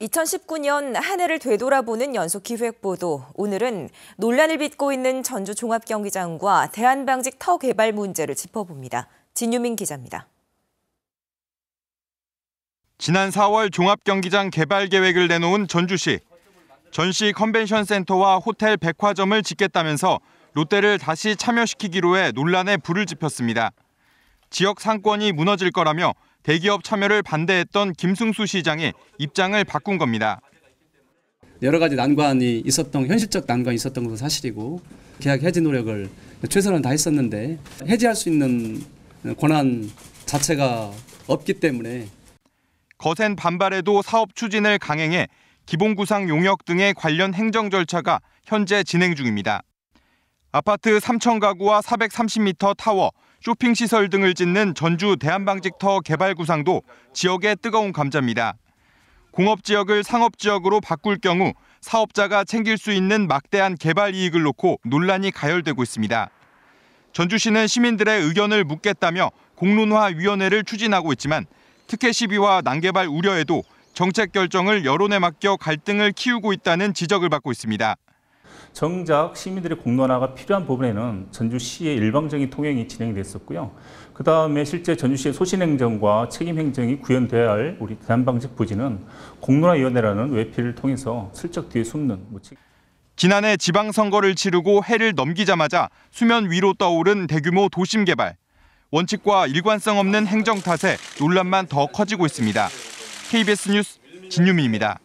2019년 한 해를 되돌아보는 연속 기획보도. 오늘은 논란을 빚고 있는 전주 종합경기장과 대한방직 터 개발 문제를 짚어봅니다. 진유민 기자입니다. 지난 4월 종합경기장 개발 계획을 내놓은 전주시. 전시 컨벤션 센터와 호텔 백화점을 짓겠다면서 롯데를 다시 참여시키기로 해 논란에 불을 지폈습니다. 지역 상권이 무너질 거라며 대기업 참여를 반대했던 김승수 시장이 입장을 바꾼 겁니다. 여러 가지 난관이 있었던 현실적 난관이 있었던 것은 사실이고 계약 해지 노력을 최선을 다했었는데 해지할 수 있는 권한 자체가 없기 때문에 거센 반발에도 사업 추진을 강행해 기본구상 용역 등의 관련 행정 절차가 현재 진행 중입니다. 아파트 3천 가구와 430m 타워, 쇼핑 시설 등을 짓는 전주 대한방직터 개발 구상도 지역의 뜨거운 감자입니다. 공업 지역을 상업 지역으로 바꿀 경우 사업자가 챙길 수 있는 막대한 개발 이익을 놓고 논란이 가열되고 있습니다. 전주시는 시민들의 의견을 묻겠다며 공론화위원회를 추진하고 있지만 특혜 시비와 난개발 우려에도 정책 결정을 여론에 맡겨 갈등을 키우고 있다는 지적을 받고 있습니다. 정작 시민들의 공론화가 필요한 부분에는 전주시의 일방적인 통행이 진행이 됐었고요. 그 다음에 실제 전주시의 소신행정과 책임행정이 구현돼야 할 우리 대한방직 부지는 공론화위원회라는 외피를 통해서 슬쩍 뒤에 숨는 뭐 지난해 지방선거를 치르고 해를 넘기자마자 수면 위로 떠오른 대규모 도심 개발. 원칙과 일관성 없는 행정 탓에 논란만 더 커지고 있습니다. KBS 뉴스 진유민입니다.